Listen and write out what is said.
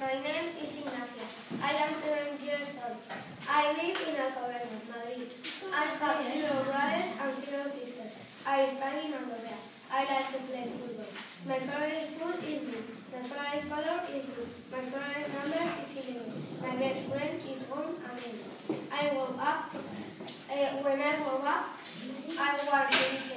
My name is Ignacia. I am seven years old. I live in Alcobendas, Madrid. I have zero brothers and zero sisters. I study in Andorra. I like to play football. My favorite food is blue. My favorite color is blue. My favorite number is 11. My best friend is one and eight. I woke up. Uh, when I woke up, I was